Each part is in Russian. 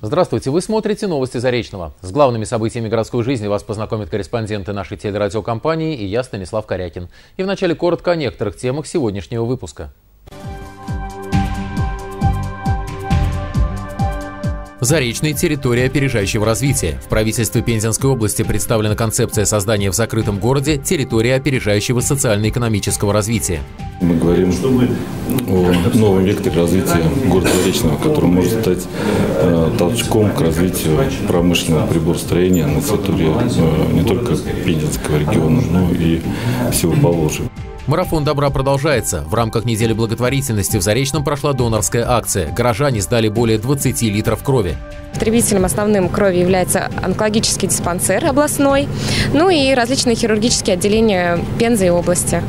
Здравствуйте, вы смотрите новости Заречного. С главными событиями городской жизни вас познакомят корреспонденты нашей телерадиокомпании и я, Станислав Корякин. И вначале коротко о некоторых темах сегодняшнего выпуска. Заречная территория опережающего развития. В правительстве Пензенской области представлена концепция создания в закрытом городе территории опережающего социально-экономического развития. Мы говорим о новом векторе развития города Заречного, который может стать э, толчком к развитию промышленного приборостроения на территории э, не только Пензенского региона, но и всего Поволжья. Марафон добра продолжается. В рамках недели благотворительности в Заречном прошла донорская акция. Горожане сдали более 20 литров крови. Потребителем основным крови является онкологический диспансер областной, ну и различные хирургические отделения Пензы и области.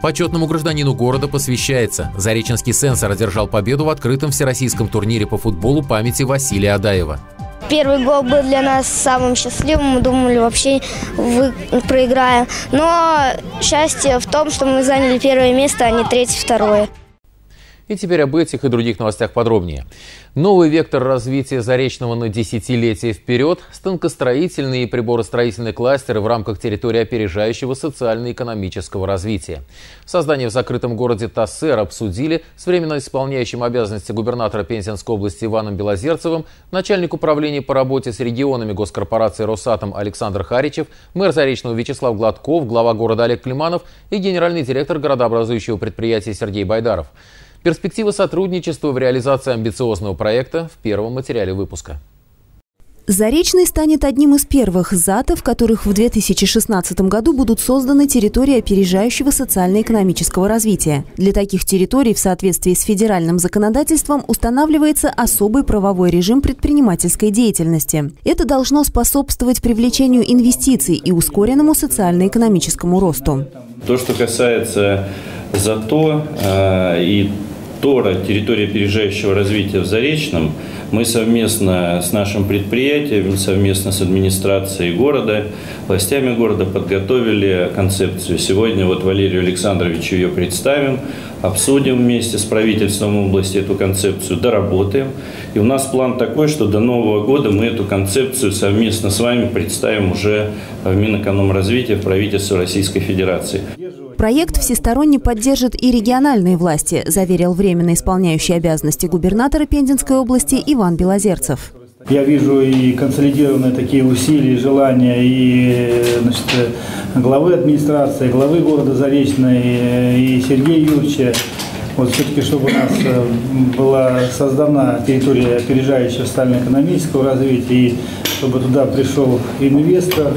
Почетному гражданину города посвящается. Зареченский сенсор одержал победу в открытом всероссийском турнире по футболу памяти Василия Адаева. Первый гол был для нас самым счастливым. Мы думали, вообще вы проиграем. Но счастье в том, что мы заняли первое место, а не третье, второе. И теперь об этих и других новостях подробнее. Новый вектор развития Заречного на десятилетие вперед – станкостроительные и приборостроительные кластеры в рамках территории опережающего социально-экономического развития. Создание в закрытом городе Тассер обсудили с временно исполняющим обязанности губернатора Пензенской области Иваном Белозерцевым, начальник управления по работе с регионами госкорпорации «Росатом» Александр Харичев, мэр Заречного Вячеслав Гладков, глава города Олег Климанов и генеральный директор городообразующего предприятия Сергей Байдаров. Перспективы сотрудничества в реализации амбициозного проекта в первом материале выпуска. Заречный станет одним из первых ЗАТов, в которых в 2016 году будут созданы территории опережающего социально-экономического развития. Для таких территорий в соответствии с федеральным законодательством устанавливается особый правовой режим предпринимательской деятельности. Это должно способствовать привлечению инвестиций и ускоренному социально-экономическому росту. То, что касается ЗАТО э, и ТОРа территория опережающего развития в Заречном, мы совместно с нашим предприятием, совместно с администрацией города, властями города подготовили концепцию. Сегодня вот Валерию Александровичу ее представим, обсудим вместе с правительством области эту концепцию, доработаем. И у нас план такой, что до Нового года мы эту концепцию совместно с вами представим уже в Минэкономразвития в правительстве Российской Федерации. Проект всесторонне поддержит и региональные власти, заверил временно исполняющий обязанности губернатора Пензенской области Иван Белозерцев. Я вижу и консолидированные такие усилия, желания и значит, главы администрации, главы города Заречной, и Сергея Юрьевича. Вот все-таки, чтобы у нас э, была создана территория опережающего социально-экономического развития, и чтобы туда пришел инвестор,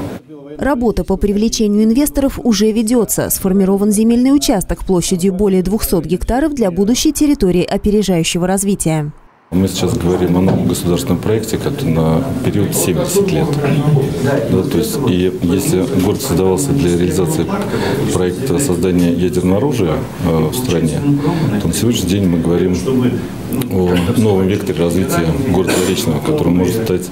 Работа по привлечению инвесторов уже ведется. Сформирован земельный участок площадью более 200 гектаров для будущей территории опережающего развития. Мы сейчас говорим о новом государственном проекте, который на период 70 лет. Да, то есть, и если город создавался для реализации проекта создания ядерного оружия э, в стране, то на сегодняшний день мы говорим о новом векторе развития города Заречного, который может стать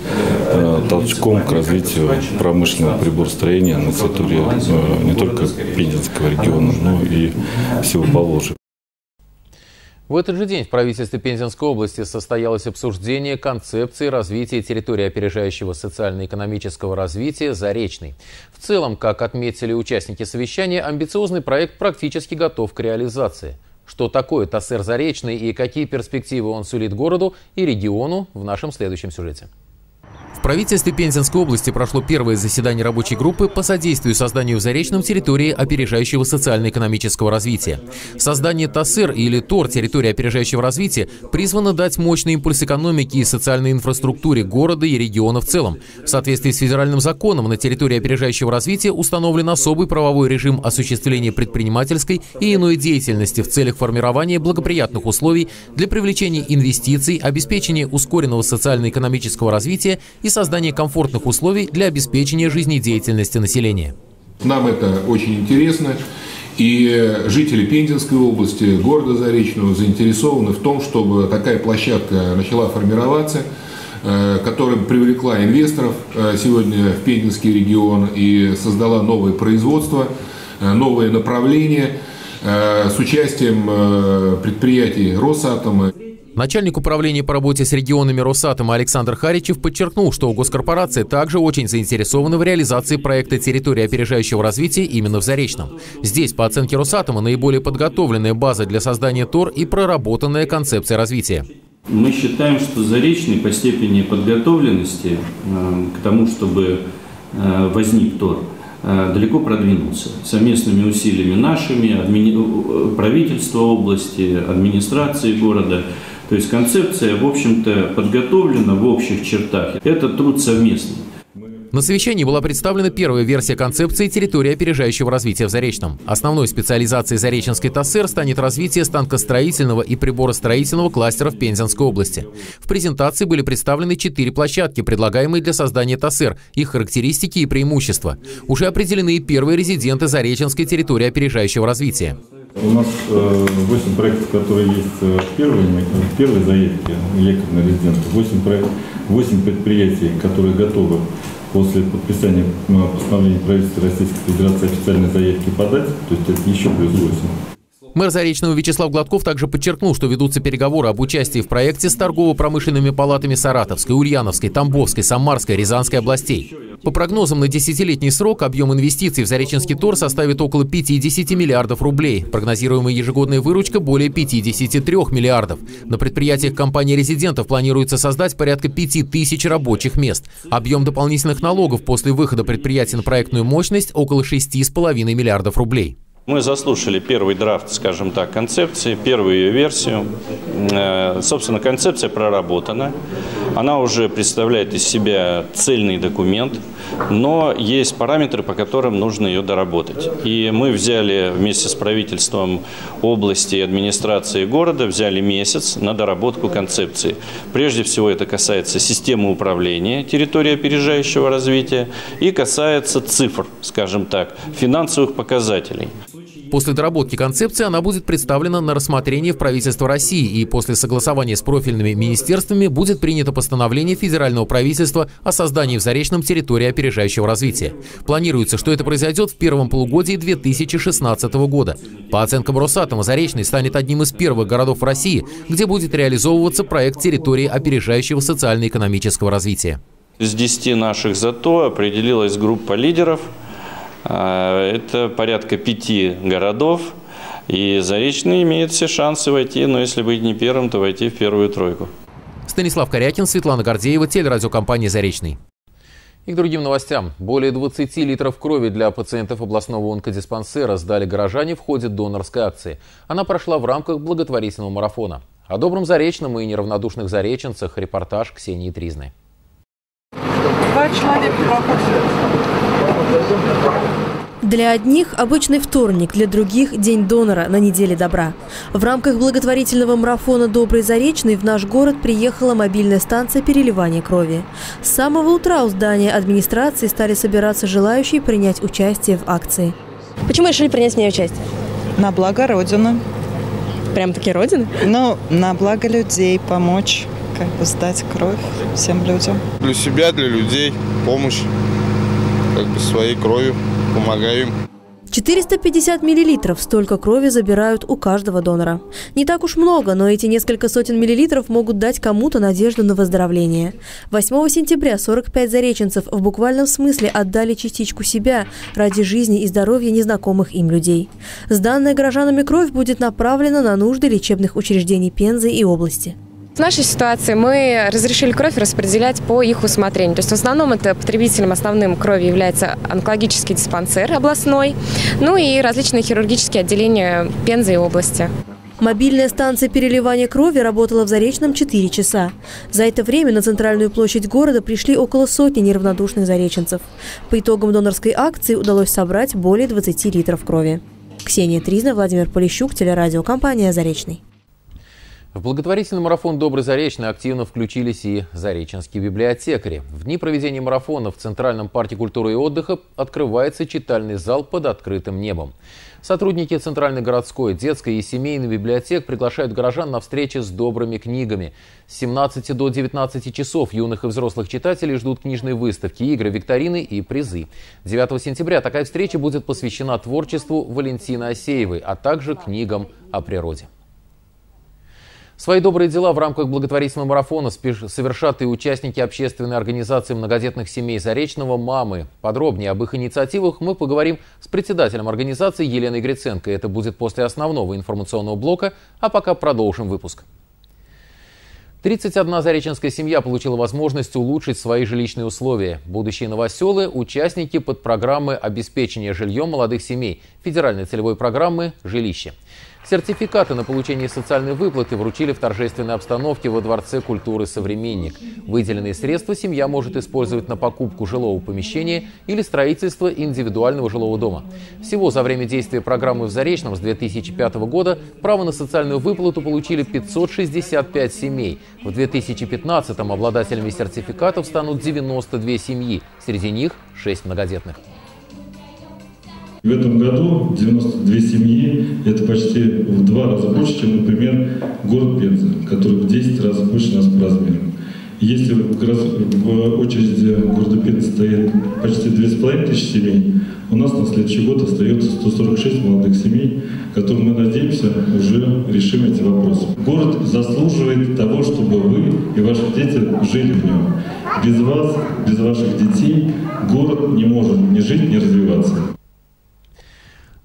э, толчком к развитию промышленного приборостроения на территории э, не только Пензенского региона, но и всего Поволжья. В этот же день в правительстве Пензенской области состоялось обсуждение концепции развития территории опережающего социально-экономического развития «Заречный». В целом, как отметили участники совещания, амбициозный проект практически готов к реализации. Что такое ТАССЕР «Заречный» и какие перспективы он сулит городу и региону в нашем следующем сюжете. В правительстве Пензенской области прошло первое заседание рабочей группы по содействию созданию в Заречном территории опережающего социально-экономического развития. Создание ТАСЭР или ТОР территории опережающего развития призвано дать мощный импульс экономике и социальной инфраструктуре города и региона в целом. В соответствии с федеральным законом на территории опережающего развития установлен особый правовой режим осуществления предпринимательской и иной деятельности в целях формирования благоприятных условий для привлечения инвестиций, обеспечения ускоренного социально-экономического развития и создание комфортных условий для обеспечения жизнедеятельности населения. Нам это очень интересно. И жители Пензенской области, города Заречного заинтересованы в том, чтобы такая площадка начала формироваться. которая привлекла инвесторов сегодня в Пензенский регион и создала новое производство, новые направления с участием предприятий Росатома. Начальник управления по работе с регионами Росатома Александр Харичев подчеркнул, что госкорпорации также очень заинтересованы в реализации проекта территории опережающего развития именно в Заречном. Здесь, по оценке Росатома, наиболее подготовленная база для создания ТОР и проработанная концепция развития. Мы считаем, что Заречный по степени подготовленности э, к тому, чтобы э, возник ТОР, э, далеко продвинулся. Совместными усилиями нашими, правительства области, администрации города – то есть концепция, в общем-то, подготовлена в общих чертах. Это труд совместный. На совещании была представлена первая версия концепции территории опережающего развития в Заречном. Основной специализацией Зареченской ТАССР станет развитие станкостроительного и приборостроительного кластера в Пензенской области. В презентации были представлены четыре площадки, предлагаемые для создания ТАССР, их характеристики и преимущества. Уже определены первые резиденты Зареченской территории опережающего развития. У нас 8 э, проектов, которые есть э, в первой, в первой заявке якорной резидента, 8, проект, 8 предприятий, которые готовы после подписания э, постановления правительства Российской Федерации официальной заявки подать, то есть это еще плюс 8. Мэр Заречного Вячеслав Гладков также подчеркнул, что ведутся переговоры об участии в проекте с торгово-промышленными палатами Саратовской, Ульяновской, Тамбовской, Самарской, Рязанской областей. По прогнозам на десятилетний срок объем инвестиций в Зареченский ТОР составит около 50 миллиардов рублей. Прогнозируемая ежегодная выручка более 53 миллиардов. На предприятиях компании резидентов планируется создать порядка 5 тысяч рабочих мест. Объем дополнительных налогов после выхода предприятия на проектную мощность около 6,5 миллиардов рублей. Мы заслушали первый драфт, скажем так, концепции, первую ее версию. Э, собственно, концепция проработана. Она уже представляет из себя цельный документ, но есть параметры, по которым нужно ее доработать. И мы взяли вместе с правительством области и администрации города, взяли месяц на доработку концепции. Прежде всего это касается системы управления территории опережающего развития и касается цифр, скажем так, финансовых показателей. После доработки концепции она будет представлена на рассмотрение в правительство России и после согласования с профильными министерствами будет принято постановление федерального правительства о создании в Заречном территории опережающего развития. Планируется, что это произойдет в первом полугодии 2016 года. По оценкам Росатома, Заречный станет одним из первых городов России, где будет реализовываться проект территории опережающего социально-экономического развития. Из 10 наших ЗАТО определилась группа лидеров – это порядка пяти городов, и Заречный имеет все шансы войти, но если быть не первым, то войти в первую тройку. Станислав Корякин, Светлана Гордеева, телерадиокомпания «Заречный». И к другим новостям. Более 20 литров крови для пациентов областного онкодиспансера сдали горожане в ходе донорской акции. Она прошла в рамках благотворительного марафона. О добром Заречном и неравнодушных зареченцах репортаж Ксении Тризны. Два человека проходят для одних – обычный вторник, для других – День донора на неделе добра. В рамках благотворительного марафона «Добрый Заречный» в наш город приехала мобильная станция переливания крови. С самого утра у здания администрации стали собираться желающие принять участие в акции. Почему решили принять в ней участие? На благо Родины. Прям таки Родины? Ну, на благо людей, помочь, как бы сдать кровь всем людям. Для себя, для людей, помощь как бы своей кровью помогаю им. 450 миллилитров – столько крови забирают у каждого донора. Не так уж много, но эти несколько сотен миллилитров могут дать кому-то надежду на выздоровление. 8 сентября 45 зареченцев в буквальном смысле отдали частичку себя ради жизни и здоровья незнакомых им людей. Сданная горожанами кровь будет направлена на нужды лечебных учреждений Пензы и области. В нашей ситуации мы разрешили кровь распределять по их усмотрению. То есть в основном это потребителем основным крови является онкологический диспансер областной, ну и различные хирургические отделения Пензы и области. Мобильная станция переливания крови работала в Заречном 4 часа. За это время на центральную площадь города пришли около сотни неравнодушных зареченцев. По итогам донорской акции удалось собрать более 20 литров крови. Ксения Тризна, Владимир Полищук, телерадиокомпания «Заречный». В благотворительный марафон «Добрый Заречный» активно включились и зареченские библиотекари. В дни проведения марафона в Центральном парке культуры и отдыха открывается читальный зал под открытым небом. Сотрудники Центральной городской, детской и семейной библиотек приглашают горожан на встречи с добрыми книгами. С 17 до 19 часов юных и взрослых читателей ждут книжные выставки, игры, викторины и призы. 9 сентября такая встреча будет посвящена творчеству Валентины Осеевой, а также книгам о природе. Свои добрые дела в рамках благотворительного марафона совершат и участники общественной организации многодетных семей Заречного «Мамы». Подробнее об их инициативах мы поговорим с председателем организации Еленой Гриценко. Это будет после основного информационного блока, а пока продолжим выпуск. 31 зареченская семья получила возможность улучшить свои жилищные условия. Будущие новоселы – участники подпрограммы обеспечения жильем молодых семей федеральной целевой программы «Жилище». Сертификаты на получение социальной выплаты вручили в торжественной обстановке во Дворце культуры «Современник». Выделенные средства семья может использовать на покупку жилого помещения или строительство индивидуального жилого дома. Всего за время действия программы в Заречном с 2005 года право на социальную выплату получили 565 семей. В 2015-м обладателями сертификатов станут 92 семьи, среди них 6 многодетных. В этом году 92 семьи – это почти в два раза больше, чем, например, город Пенза, который в 10 раз больше нас по размерам. Если в очереди города Пенза стоит почти 2500 семей, у нас на следующий год остается 146 молодых семей, которым мы надеемся уже решим эти вопросы. Город заслуживает того, чтобы вы и ваши дети жили в нем. Без вас, без ваших детей город не может ни жить, ни развиваться.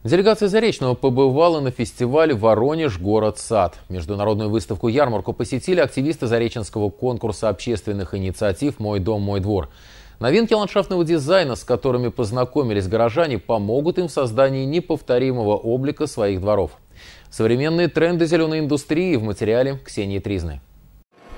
Делегация Заречного побывала на фестивале «Воронеж. Город-сад». Международную выставку-ярмарку посетили активисты Зареченского конкурса общественных инициатив «Мой дом, мой двор». Новинки ландшафтного дизайна, с которыми познакомились горожане, помогут им в создании неповторимого облика своих дворов. Современные тренды зеленой индустрии в материале Ксении Тризны.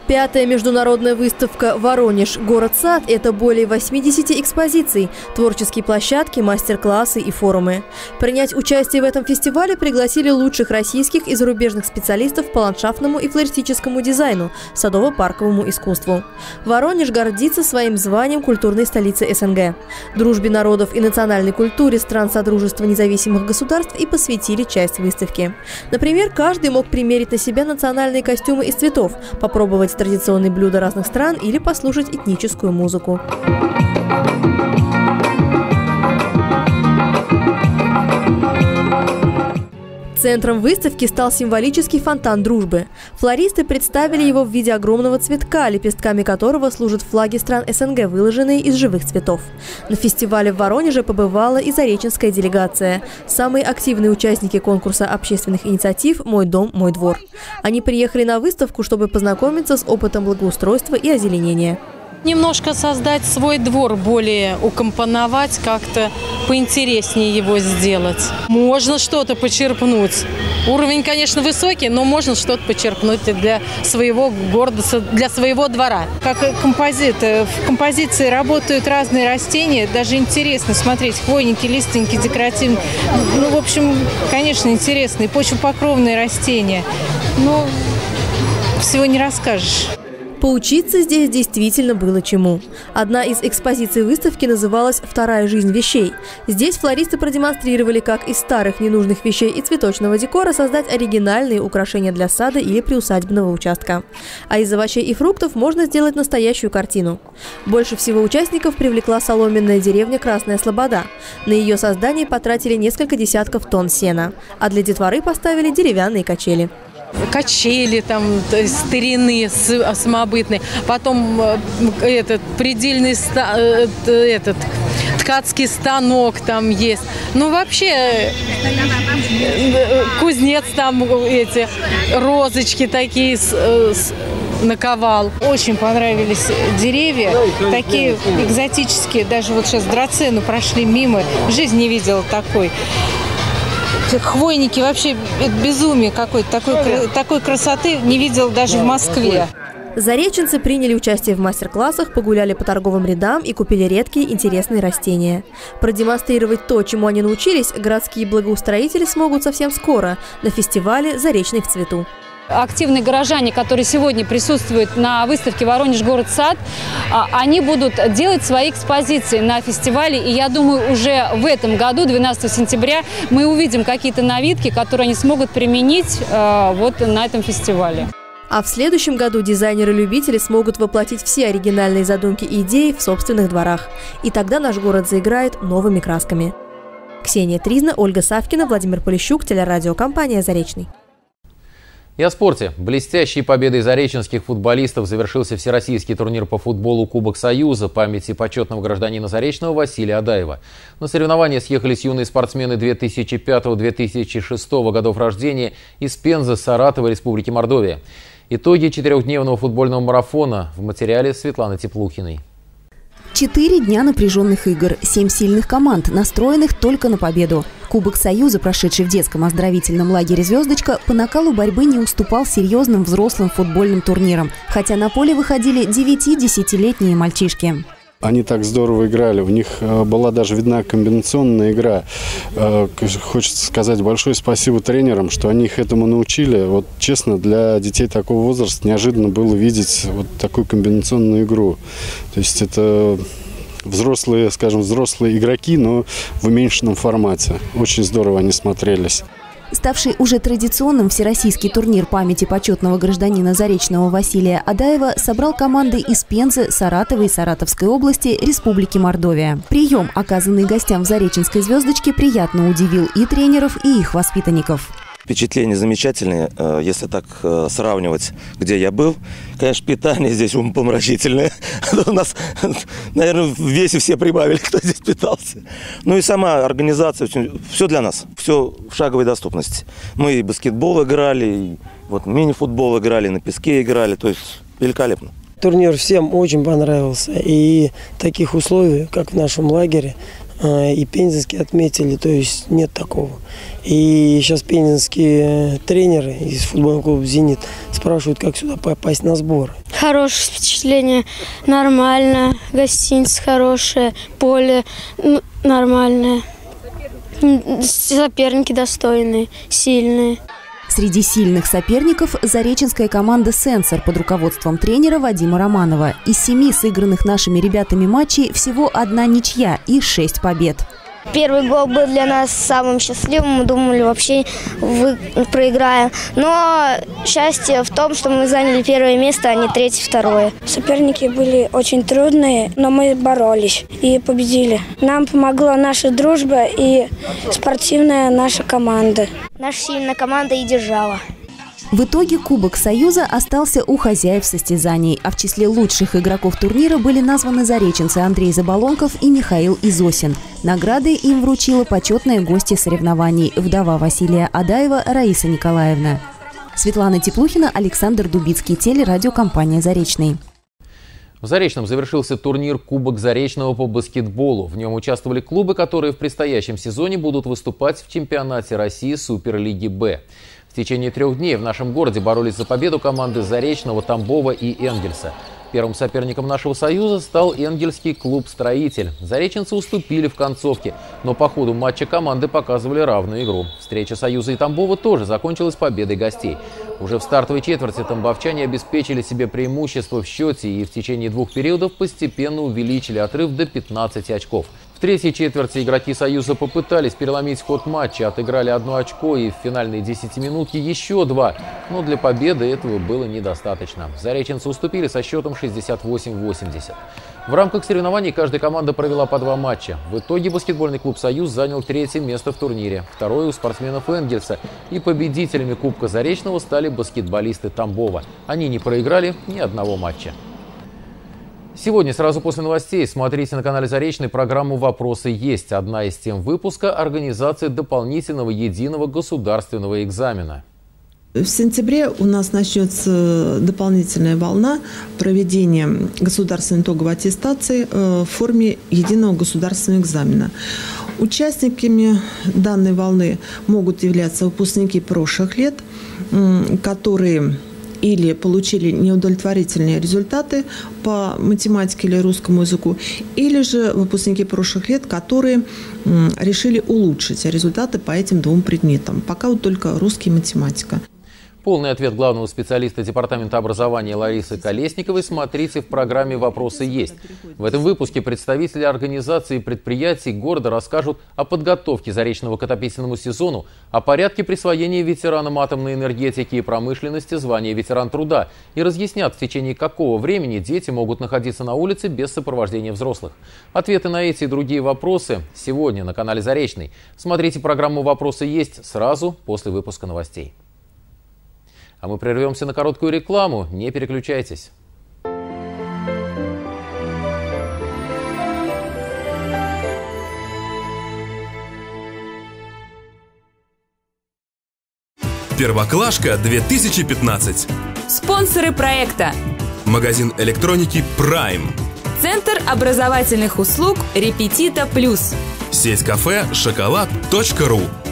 Пятая международная выставка «Воронеж. Город-сад» – это более 80 экспозиций, творческие площадки, мастер-классы и форумы. Принять участие в этом фестивале пригласили лучших российских и зарубежных специалистов по ландшафтному и флористическому дизайну, садово-парковому искусству. Воронеж гордится своим званием культурной столицы СНГ. Дружбе народов и национальной культуре стран Содружества независимых государств и посвятили часть выставки. Например, каждый мог примерить на себя национальные костюмы из цветов, попробовать традиционные блюда разных стран или послушать этническую музыку. Центром выставки стал символический фонтан дружбы. Флористы представили его в виде огромного цветка, лепестками которого служат флаги стран СНГ, выложенные из живых цветов. На фестивале в Воронеже побывала и зареченская делегация. Самые активные участники конкурса общественных инициатив «Мой дом, мой двор». Они приехали на выставку, чтобы познакомиться с опытом благоустройства и озеленения немножко создать свой двор, более укомпоновать, как-то поинтереснее его сделать. Можно что-то почерпнуть. Уровень, конечно, высокий, но можно что-то почерпнуть для своего города, для своего двора. Как композит. Э, в композиции работают разные растения. Даже интересно смотреть. Хвойники, лиственники, декоративные. Ну, в общем, конечно, интересные. Почвопокровные растения. Но всего не расскажешь. Поучиться здесь действительно было чему. Одна из экспозиций выставки называлась «Вторая жизнь вещей». Здесь флористы продемонстрировали, как из старых ненужных вещей и цветочного декора создать оригинальные украшения для сада или приусадебного участка. А из овощей и фруктов можно сделать настоящую картину. Больше всего участников привлекла соломенная деревня Красная Слобода. На ее создание потратили несколько десятков тонн сена, а для детворы поставили деревянные качели качели там старины самобытные, потом э, этот предельный э, этот ткацкий станок там есть. Ну, вообще, э, кузнец там, эти розочки такие с, с, наковал. Очень понравились деревья, такие экзотические, даже вот сейчас драцену прошли мимо, в жизни не видела такой хвойники вообще это безумие какой-то. Такой, такой красоты не видел даже в Москве. Зареченцы приняли участие в мастер-классах, погуляли по торговым рядам и купили редкие интересные растения. Продемонстрировать то, чему они научились, городские благоустроители смогут совсем скоро на фестивале «Заречный в цвету». Активные горожане, которые сегодня присутствуют на выставке «Воронеж. Город. Сад», а, они будут делать свои экспозиции на фестивале. И я думаю, уже в этом году, 12 сентября, мы увидим какие-то новинки, которые они смогут применить э, вот на этом фестивале. А в следующем году дизайнеры-любители смогут воплотить все оригинальные задумки и идеи в собственных дворах. И тогда наш город заиграет новыми красками. Ксения Тризна, Ольга Савкина, Владимир Полищук, телерадиокомпания «Заречный». И о спорте. Блестящей победой зареченских футболистов завершился всероссийский турнир по футболу Кубок Союза памяти почетного гражданина Заречного Василия Адаева. На соревнования съехались юные спортсмены 2005-2006 годов рождения из Пензы, Саратова, Республики Мордовия. Итоги четырехдневного футбольного марафона в материале Светланы Теплухиной. Четыре дня напряженных игр, семь сильных команд, настроенных только на победу. Кубок Союза, прошедший в детском оздоровительном лагере «Звездочка», по накалу борьбы не уступал серьезным взрослым футбольным турнирам, хотя на поле выходили 9-10-летние мальчишки. Они так здорово играли. У них э, была даже видна комбинационная игра. Э, хочется сказать большое спасибо тренерам, что они их этому научили. Вот честно, для детей такого возраста неожиданно было видеть вот такую комбинационную игру. То есть это взрослые, скажем, взрослые игроки, но в уменьшенном формате. Очень здорово они смотрелись. Ставший уже традиционным всероссийский турнир памяти почетного гражданина Заречного Василия Адаева собрал команды из Пензы, Саратова и Саратовской области Республики Мордовия. Прием, оказанный гостям в Зареченской звездочке, приятно удивил и тренеров, и их воспитанников. Впечатления замечательные, э, если так э, сравнивать, где я был. Конечно, питание здесь умопомрачительное. У нас, наверное, в весе все прибавили, кто здесь питался. Ну и сама организация, все для нас, все в шаговой доступности. Мы и баскетбол играли, и вот мини-футбол играли, на песке играли, то есть великолепно. Турнир всем очень понравился. И таких условий, как в нашем лагере, и пензенские отметили, то есть нет такого. И сейчас пензенские тренеры из футбольного клуба «Зенит» спрашивают, как сюда попасть на сбор. Хорошее впечатление, нормально, гостиница хорошая, поле ну, нормальное, соперники достойные, сильные. Среди сильных соперников – зареченская команда «Сенсор» под руководством тренера Вадима Романова. Из семи сыгранных нашими ребятами матчей всего одна ничья и шесть побед. Первый гол был для нас самым счастливым. Мы думали, вообще вы проиграем. Но счастье в том, что мы заняли первое место, а не третье, второе. Соперники были очень трудные, но мы боролись и победили. Нам помогла наша дружба и спортивная наша команда. Наша сильная команда и держала. В итоге Кубок Союза остался у хозяев состязаний, а в числе лучших игроков турнира были названы зареченцы Андрей Заболонков и Михаил Изосин. Награды им вручила почетная гостья соревнований – вдова Василия Адаева Раиса Николаевна. Светлана Теплухина, Александр Дубицкий, телерадиокомпания «Заречный». В Заречном завершился турнир Кубок Заречного по баскетболу. В нем участвовали клубы, которые в предстоящем сезоне будут выступать в чемпионате России Суперлиги «Б». В течение трех дней в нашем городе боролись за победу команды Заречного, Тамбова и Энгельса. Первым соперником нашего союза стал энгельский клуб «Строитель». Зареченцы уступили в концовке, но по ходу матча команды показывали равную игру. Встреча Союза и Тамбова тоже закончилась победой гостей. Уже в стартовой четверти тамбовчане обеспечили себе преимущество в счете и в течение двух периодов постепенно увеличили отрыв до 15 очков. Третьей четверти игроки «Союза» попытались переломить ход матча, отыграли одно очко и в финальной десятиминутке еще два. Но для победы этого было недостаточно. Зареченцы уступили со счетом 68-80. В рамках соревнований каждая команда провела по два матча. В итоге баскетбольный клуб «Союз» занял третье место в турнире, второе у спортсменов Энгельса. И победителями Кубка Заречного стали баскетболисты Тамбова. Они не проиграли ни одного матча. Сегодня, сразу после новостей, смотрите на канале Заречный программу «Вопросы есть». Одна из тем выпуска – организация дополнительного единого государственного экзамена. В сентябре у нас начнется дополнительная волна проведения государственной итоговой аттестации э, в форме единого государственного экзамена. Участниками данной волны могут являться выпускники прошлых лет, которые или получили неудовлетворительные результаты по математике или русскому языку, или же выпускники прошлых лет, которые решили улучшить результаты по этим двум предметам. Пока вот только русский и математика. Полный ответ главного специалиста Департамента образования Ларисы Колесниковой смотрите в программе «Вопросы есть». В этом выпуске представители организаций и предприятий города расскажут о подготовке Заречного к отопительному сезону, о порядке присвоения ветеранам атомной энергетики и промышленности звания ветеран труда и разъяснят, в течение какого времени дети могут находиться на улице без сопровождения взрослых. Ответы на эти и другие вопросы сегодня на канале «Заречный». Смотрите программу «Вопросы есть» сразу после выпуска новостей. А мы прервемся на короткую рекламу. Не переключайтесь. Первоклашка 2015. Спонсоры проекта. Магазин электроники Prime. Центр образовательных услуг Репетита Плюс. Сеть кафе шоколад.ру.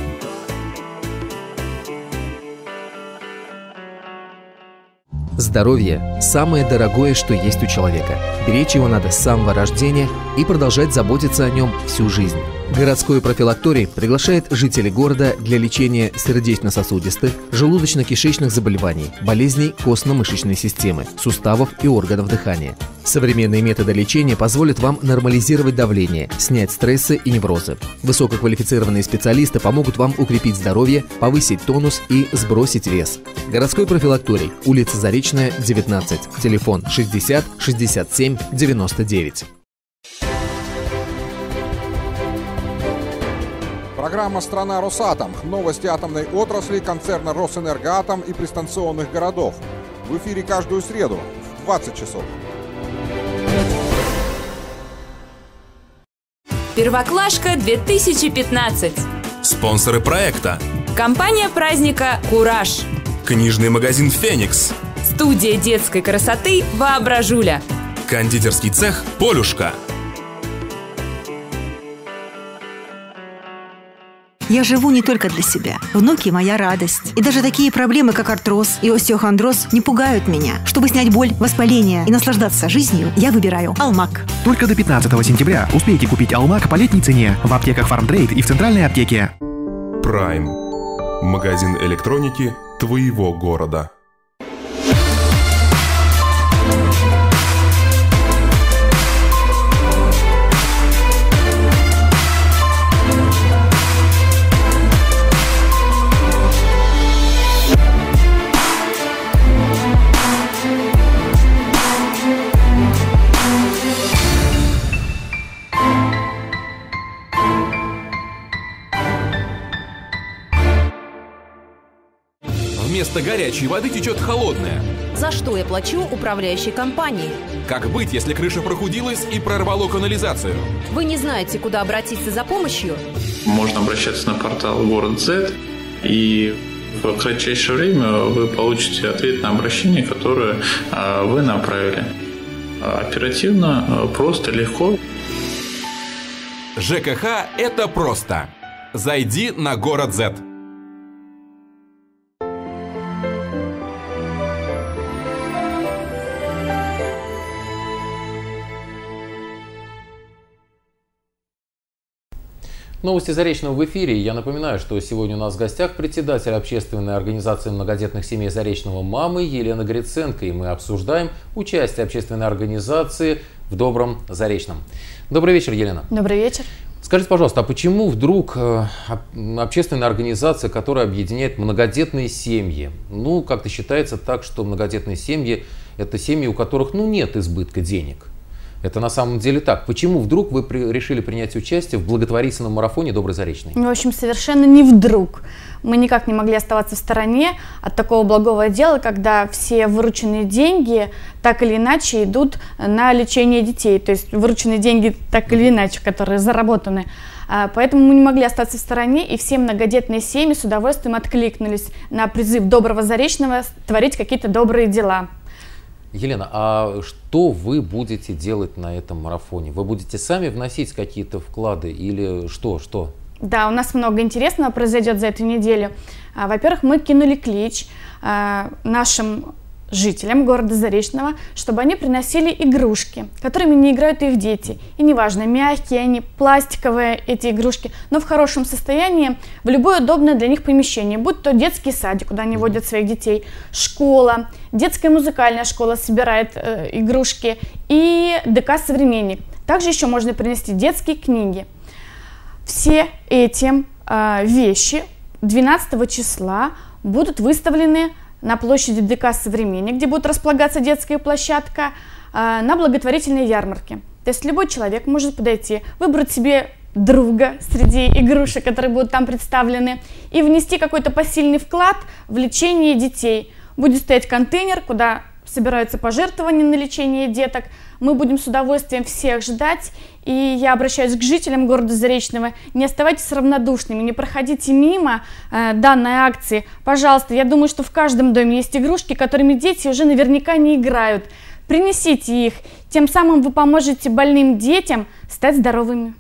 Здоровье – самое дорогое, что есть у человека. Беречь его надо с самого рождения и продолжать заботиться о нем всю жизнь. Городской профилакторий приглашает жителей города для лечения сердечно-сосудистых, желудочно-кишечных заболеваний, болезней костно-мышечной системы, суставов и органов дыхания. Современные методы лечения позволят вам нормализировать давление, снять стрессы и неврозы. Высококвалифицированные специалисты помогут вам укрепить здоровье, повысить тонус и сбросить вес. Городской профилакторий, улица Заречная, 19, телефон 60 67 99. Программа «Страна Росатом». Новости атомной отрасли, концерна «Росэнергоатом» и пристанционных городов. В эфире каждую среду в 20 часов. Первоклашка 2015. Спонсоры проекта. Компания праздника «Кураж». Книжный магазин «Феникс». Студия детской красоты «Воображуля». Кондитерский цех «Полюшка». Я живу не только для себя. Внуки – моя радость. И даже такие проблемы, как артроз и остеохондроз, не пугают меня. Чтобы снять боль, воспаление и наслаждаться жизнью, я выбираю «Алмак». Только до 15 сентября успейте купить «Алмак» по летней цене в аптеках «Фармтрейд» и в центральной аптеке. Prime. Магазин электроники твоего города. Вместо горячей воды течет холодная. За что я плачу управляющей компании? Как быть, если крыша прохудилась и прорвало канализацию? Вы не знаете, куда обратиться за помощью? Можно обращаться на портал «Город Z» и в кратчайшее время вы получите ответ на обращение, которое а, вы направили. Оперативно, а, просто, легко. ЖКХ – это просто. Зайди на «Город Z». Новости Заречного в эфире. Я напоминаю, что сегодня у нас в гостях председатель общественной организации многодетных семей Заречного «Мамы» Елена Гриценко. И мы обсуждаем участие общественной организации в Добром Заречном. Добрый вечер, Елена. Добрый вечер. Скажите, пожалуйста, а почему вдруг э, общественная организация, которая объединяет многодетные семьи, ну, как-то считается так, что многодетные семьи – это семьи, у которых, ну, нет избытка денег? Это на самом деле так. Почему вдруг вы при, решили принять участие в благотворительном марафоне «Добрый Заречный»? В общем, совершенно не вдруг. Мы никак не могли оставаться в стороне от такого благого дела, когда все вырученные деньги так или иначе идут на лечение детей. То есть вырученные деньги так или иначе, которые заработаны. А, поэтому мы не могли остаться в стороне, и все многодетные семьи с удовольствием откликнулись на призыв Доброго Заречного творить какие-то добрые дела. Елена, а что вы будете делать на этом марафоне? Вы будете сами вносить какие-то вклады или что? Что? Да, у нас много интересного произойдет за эту неделю. А, во-первых, мы кинули клич а, нашим жителям города Заречного, чтобы они приносили игрушки, которыми не играют их дети. И неважно, мягкие они, пластиковые эти игрушки, но в хорошем состоянии, в любое удобное для них помещение, будь то детский садик, куда они водят своих детей, школа, детская музыкальная школа собирает э, игрушки и ДК «Современник». Также еще можно принести детские книги. Все эти э, вещи 12 числа будут выставлены на площади ДК «Современник», где будет располагаться детская площадка, а, на благотворительной ярмарке. То есть любой человек может подойти, выбрать себе друга среди игрушек, которые будут там представлены, и внести какой-то посильный вклад в лечение детей. Будет стоять контейнер, куда собираются пожертвования на лечение деток. Мы будем с удовольствием всех ждать. И я обращаюсь к жителям города Заречного. Не оставайтесь равнодушными, не проходите мимо э, данной акции. Пожалуйста, я думаю, что в каждом доме есть игрушки, которыми дети уже наверняка не играют. Принесите их. Тем самым вы поможете больным детям стать здоровыми.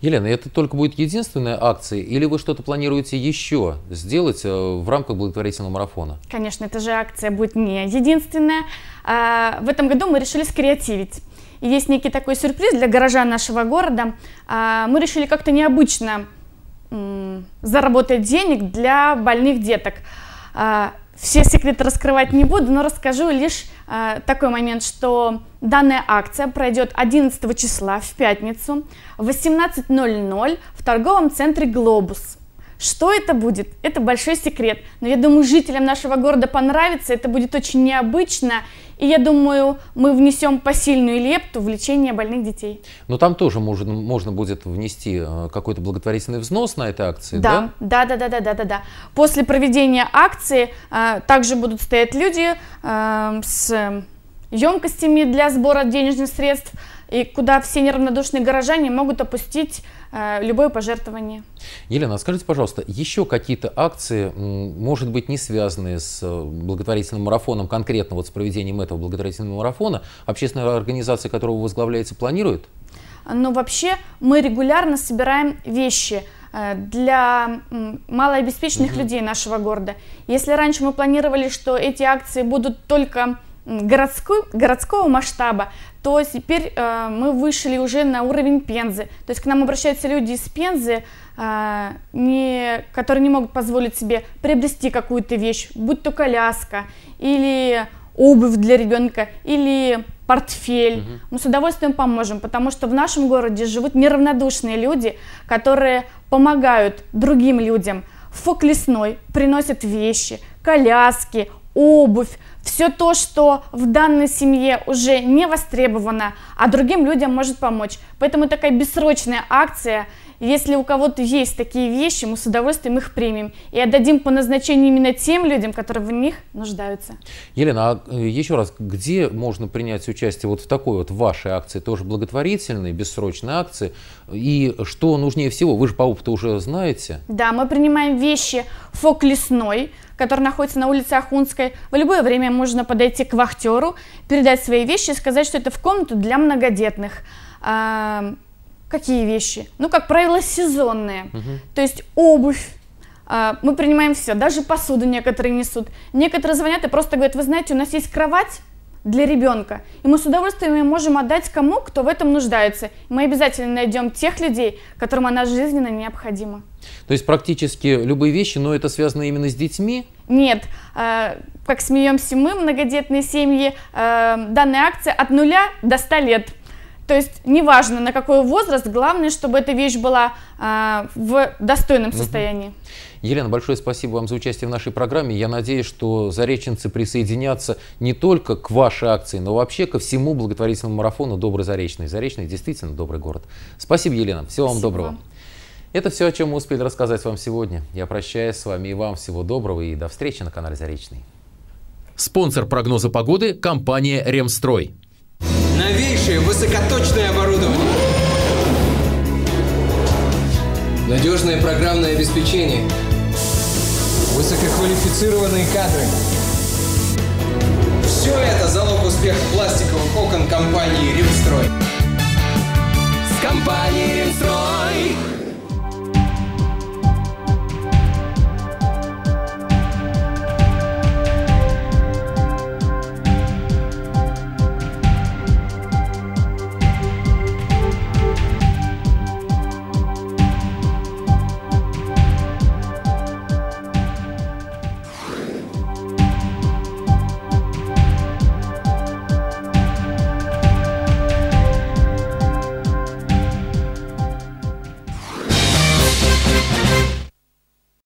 Елена, это только будет единственная акция или вы что-то планируете еще сделать э, в рамках благотворительного марафона? Конечно, эта же акция будет не единственная. А, в этом году мы решили скреативить. И есть некий такой сюрприз для горожан нашего города. А, мы решили как-то необычно заработать денег для больных деток. Все секреты раскрывать не буду, но расскажу лишь э, такой момент, что данная акция пройдет 11 числа в пятницу в 18.00 в торговом центре «Глобус». Что это будет? Это большой секрет. Но я думаю, жителям нашего города понравится, это будет очень необычно. И я думаю, мы внесем посильную лепту в лечение больных детей. Но там тоже можно, можно будет внести э, какой-то благотворительный взнос на этой акции, да? Да, да, да, да, да, да, да. После проведения акции э, также будут стоять люди э, с емкостями для сбора денежных средств, и куда все неравнодушные горожане могут опустить э, любое пожертвование. Елена, скажите, пожалуйста, еще какие-то акции, может быть, не связанные с э, благотворительным марафоном, конкретно вот с проведением этого благотворительного марафона, общественная организация, которую вы возглавляете, планирует? Ну, вообще, мы регулярно собираем вещи э, для малообеспеченных угу. людей нашего города. Если раньше мы планировали, что эти акции будут только городской, городского масштаба, то теперь э, мы вышли уже на уровень Пензы. То есть к нам обращаются люди из Пензы, э, не, которые не могут позволить себе приобрести какую-то вещь, будь то коляска или обувь для ребенка или портфель. Угу. Мы с удовольствием поможем, потому что в нашем городе живут неравнодушные люди, которые помогают другим людям. Фок лесной приносят вещи, коляски, обувь, все то, что в данной семье уже не востребовано, а другим людям может помочь. Поэтому такая бессрочная акция, если у кого-то есть такие вещи, мы с удовольствием их примем и отдадим по назначению именно тем людям, которые в них нуждаются. Елена, а э, еще раз, где можно принять участие вот в такой вот вашей акции, тоже благотворительной, бессрочной акции, и что нужнее всего, вы же по опыту уже знаете? Да, мы принимаем вещи фок лесной, который находится на улице Ахунской. В любое время можно подойти к вахтеру, передать свои вещи и сказать, что это в комнату для многодетных. А, какие вещи? Ну, как правило, сезонные. Угу. То есть обувь, а, мы принимаем все, даже посуду некоторые несут. Некоторые звонят и просто говорят, вы знаете, у нас есть кровать, для ребенка. И мы с удовольствием можем отдать кому, кто в этом нуждается. Мы обязательно найдем тех людей, которым она жизненно необходима. То есть практически любые вещи, но это связано именно с детьми? Нет. Э, как смеемся мы, многодетные семьи, э, данная акция от нуля до 100 лет. То есть неважно на какой возраст, главное, чтобы эта вещь была э, в достойном состоянии. Елена, большое спасибо вам за участие в нашей программе. Я надеюсь, что зареченцы присоединятся не только к вашей акции, но вообще ко всему благотворительному марафону «Добрый Заречный». Заречный действительно добрый город. Спасибо, Елена. Всего вам спасибо. доброго. Это все, о чем мы успели рассказать вам сегодня. Я прощаюсь с вами и вам. Всего доброго и до встречи на канале Заречный. Спонсор прогноза погоды – компания «Ремстрой». Новейшее высокоточное оборудование. надежное программное обеспечение, высококвалифицированные кадры. Все это залог успеха пластиковых окон компании «Римстрой». С компанией «Римстрой»